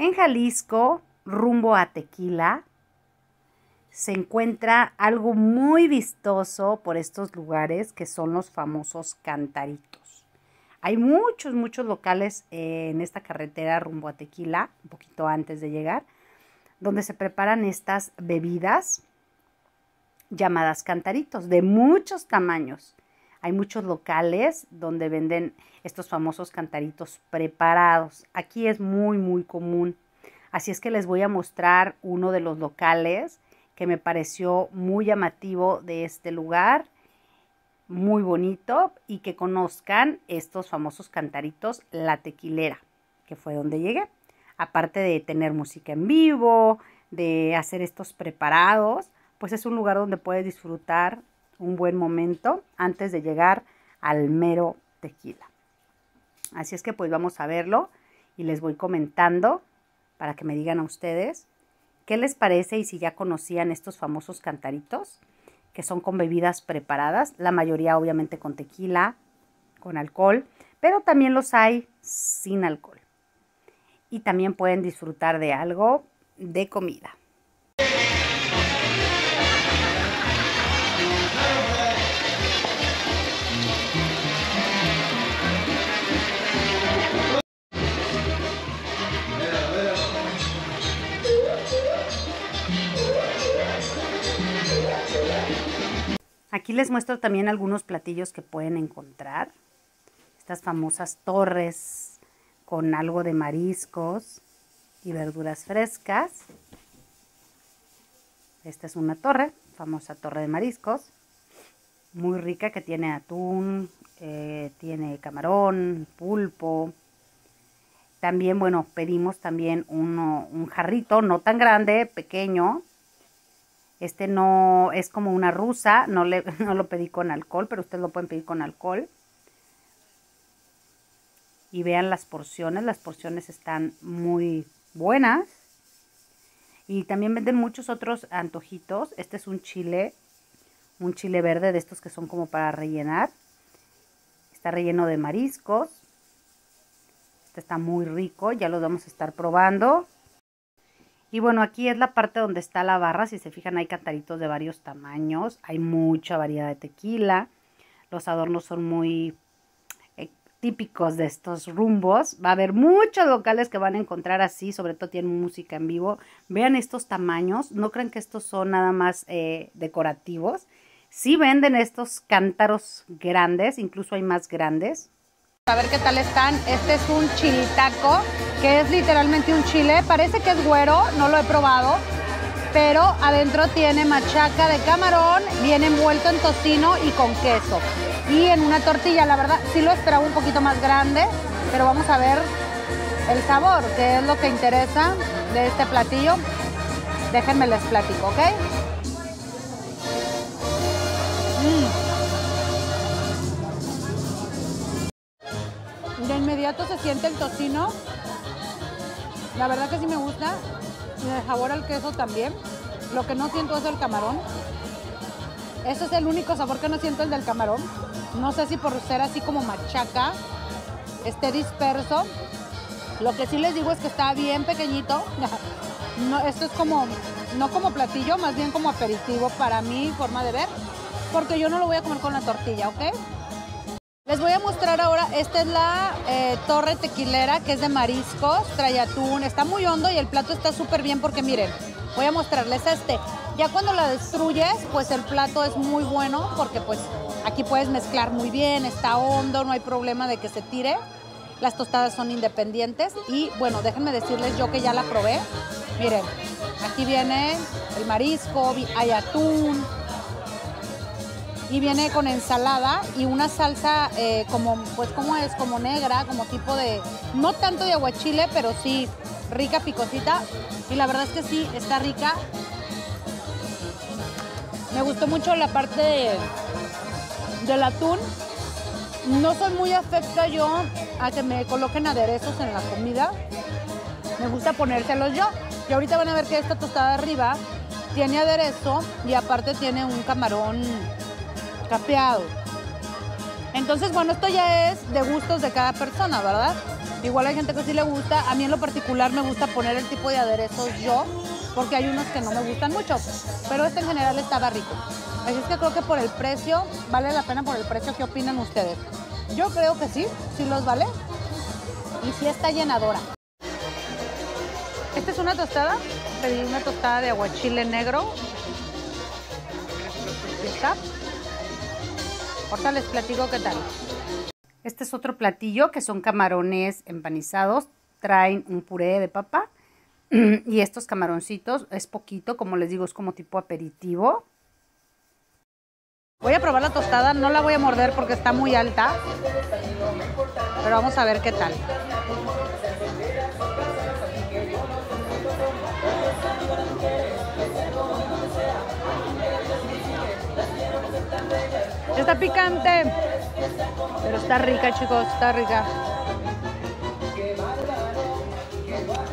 En Jalisco, rumbo a Tequila, se encuentra algo muy vistoso por estos lugares que son los famosos cantaritos. Hay muchos, muchos locales en esta carretera rumbo a Tequila, un poquito antes de llegar, donde se preparan estas bebidas llamadas cantaritos, de muchos tamaños. Hay muchos locales donde venden estos famosos cantaritos preparados. Aquí es muy, muy común. Así es que les voy a mostrar uno de los locales que me pareció muy llamativo de este lugar, muy bonito y que conozcan estos famosos cantaritos La Tequilera, que fue donde llegué. Aparte de tener música en vivo, de hacer estos preparados, pues es un lugar donde puedes disfrutar un buen momento antes de llegar al mero tequila. Así es que pues vamos a verlo y les voy comentando para que me digan a ustedes qué les parece y si ya conocían estos famosos cantaritos que son con bebidas preparadas, la mayoría obviamente con tequila, con alcohol, pero también los hay sin alcohol. Y también pueden disfrutar de algo de comida. Aquí les muestro también algunos platillos que pueden encontrar. Estas famosas torres con algo de mariscos y verduras frescas. Esta es una torre, famosa torre de mariscos, muy rica que tiene atún, eh, tiene camarón, pulpo. También, bueno, pedimos también un jarrito, no tan grande, pequeño, este no es como una rusa, no, lo pedí con alcohol, pero ustedes lo pueden pedir con alcohol. Y vean las porciones, las porciones están muy buenas. Y también venden muchos otros antojitos. Este es un chile, un chile verde de estos que son como para rellenar. Está relleno de mariscos. Este está muy rico, ya lo vamos a estar probando. Y bueno, aquí es la parte donde está la barra. Si se fijan, hay cantaritos de varios tamaños. Hay mucha variedad de tequila. Los adornos son muy eh, típicos de estos rumbos. Va a haber muchos locales que van a encontrar así. Sobre todo tienen música en vivo. Vean estos tamaños. No crean que estos son nada más eh, decorativos. Sí venden estos cántaros grandes. Incluso hay más grandes. A ver qué tal están. Este es un chilitaco, que es literalmente un chile. Parece que es güero, no lo he probado. Pero adentro tiene machaca de camarón, viene envuelto en tocino y con queso. Y en una tortilla, la verdad, sí lo esperaba un poquito más grande, pero vamos a ver el sabor, que es lo que interesa de este platillo. Déjenme les platico, ¿ok? Inmediato se siente el tocino. La verdad que sí me gusta. Y el sabor al queso también. Lo que no siento es el camarón. Ese es el único sabor que no siento el del camarón. No sé si por ser así como machaca esté disperso. Lo que sí les digo es que está bien pequeñito. No, esto es como, no como platillo, más bien como aperitivo para mi forma de ver. Porque yo no lo voy a comer con la tortilla, ¿ok? Les voy a mostrar ahora, esta es la eh, torre tequilera que es de mariscos, trae atún, está muy hondo y el plato está súper bien porque miren, voy a mostrarles este. Ya cuando la destruyes, pues el plato es muy bueno porque pues aquí puedes mezclar muy bien, está hondo, no hay problema de que se tire. Las tostadas son independientes y bueno, déjenme decirles yo que ya la probé. Miren, aquí viene el marisco, hay atún, y viene con ensalada y una salsa eh, como, pues como es, como negra, como tipo de, no tanto de aguachile, pero sí rica, picosita. Y la verdad es que sí, está rica. Me gustó mucho la parte del atún. No soy muy afecta yo a que me coloquen aderezos en la comida. Me gusta ponérselos yo. Y ahorita van a ver que esta tostada arriba tiene aderezo y aparte tiene un camarón capeado. Entonces, bueno, esto ya es de gustos de cada persona, ¿verdad? Igual hay gente que sí le gusta. A mí en lo particular me gusta poner el tipo de aderezos yo, porque hay unos que no me gustan mucho. Pero este en general estaba rico. Así es que creo que por el precio, vale la pena por el precio. ¿Qué opinan ustedes? Yo creo que sí, sí los vale. Y sí está llenadora. Esta es una tostada. Pedí una tostada de aguachile negro. Está. Ahorita les platico qué tal. Este es otro platillo que son camarones empanizados. Traen un puré de papa. Y estos camaroncitos es poquito, como les digo, es como tipo aperitivo. Voy a probar la tostada, no la voy a morder porque está muy alta. Pero vamos a ver qué tal. Está picante. Pero está rica, chicos, está rica.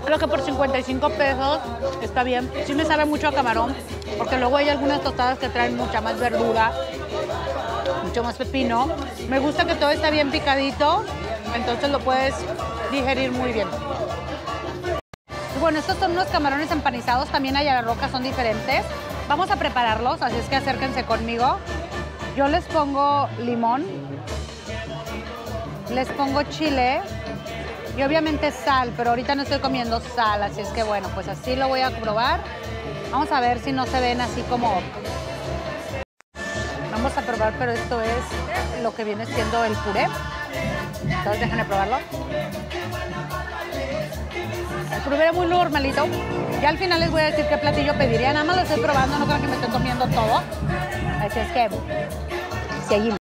Creo que por 55 pesos está bien. Sí me sabe mucho a camarón, porque luego hay algunas tostadas que traen mucha más verdura, mucho más pepino. Me gusta que todo está bien picadito, entonces lo puedes digerir muy bien. Bueno, estos son unos camarones empanizados, también allá la roca son diferentes. Vamos a prepararlos, así es que acérquense conmigo. Yo les pongo limón, les pongo chile y obviamente sal, pero ahorita no estoy comiendo sal, así es que bueno, pues así lo voy a probar. Vamos a ver si no se ven así como... Vamos a probar, pero esto es lo que viene siendo el puré. Entonces déjenme probarlo. El puré muy normalito. Ya al final les voy a decir qué platillo pediría. Nada más lo estoy probando, no creo que me esté comiendo todo. Así es que seguimos.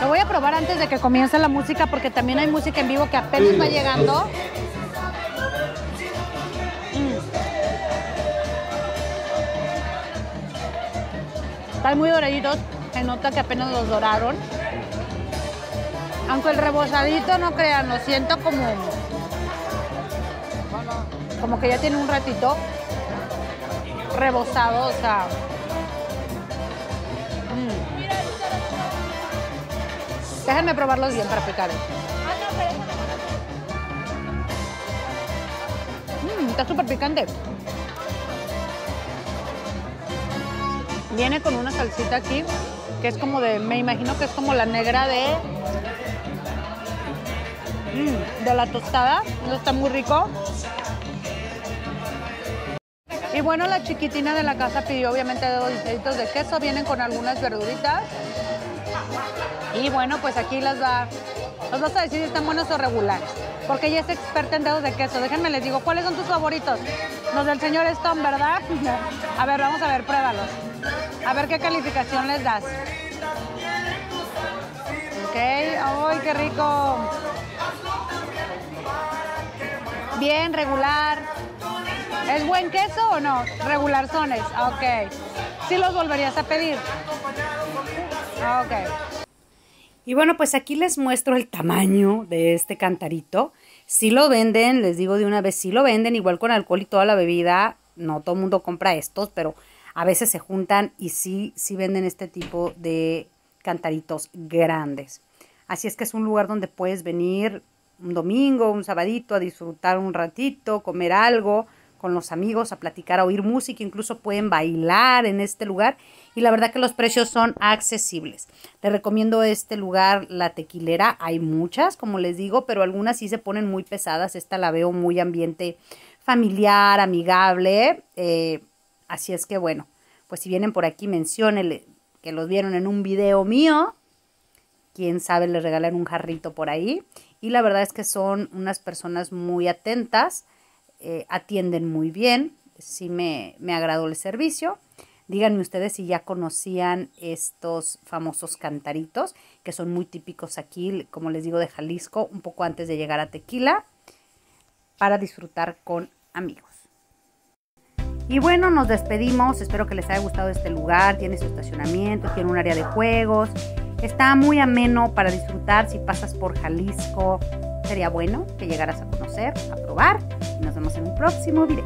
Lo voy a probar antes de que comience la música porque también hay música en vivo que apenas va llegando. Mm. Están muy doraditos, se nota que apenas los doraron. Aunque el rebosadito, no crean, lo siento como... Como que ya tiene un ratito rebosado, o sea... Déjenme probarlos bien para picar. Mm, está súper picante. Viene con una salsita aquí, que es como de, me imagino que es como la negra de, mm, de la tostada. Eso está muy rico. Y bueno, la chiquitina de la casa pidió obviamente dos deditos de queso, vienen con algunas verduritas. Y bueno, pues aquí las va, los vas a decir si están buenos o regulares. Porque ella es experta en dedos de queso. Déjenme les digo, ¿cuáles son tus favoritos? Los del señor Stone, ¿verdad? A ver, vamos a ver, pruébalos. A ver qué calificación les das. Ok, ¡ay, qué rico! Bien, regular. ¿Es buen queso o no? Regular sones, ok. ¿Sí los volverías a pedir? Ok. Y bueno, pues aquí les muestro el tamaño de este cantarito. Si lo venden, les digo de una vez, si lo venden, igual con alcohol y toda la bebida. No todo el mundo compra estos, pero a veces se juntan y sí, sí venden este tipo de cantaritos grandes. Así es que es un lugar donde puedes venir un domingo, un sabadito, a disfrutar un ratito, comer algo con los amigos, a platicar, a oír música, incluso pueden bailar en este lugar y la verdad que los precios son accesibles. Les recomiendo este lugar, la tequilera, hay muchas, como les digo, pero algunas sí se ponen muy pesadas, esta la veo muy ambiente familiar, amigable, eh, así es que bueno, pues si vienen por aquí menciónenle que los vieron en un video mío, quién sabe les regalan un jarrito por ahí y la verdad es que son unas personas muy atentas, eh, atienden muy bien, sí me, me agradó el servicio. Díganme ustedes si ya conocían estos famosos cantaritos, que son muy típicos aquí, como les digo, de Jalisco, un poco antes de llegar a Tequila, para disfrutar con amigos. Y bueno, nos despedimos. Espero que les haya gustado este lugar. Tiene su estacionamiento, tiene un área de juegos. Está muy ameno para disfrutar si pasas por Jalisco. Sería bueno que llegaras a conocer, a probar. Nos vemos en un próximo video.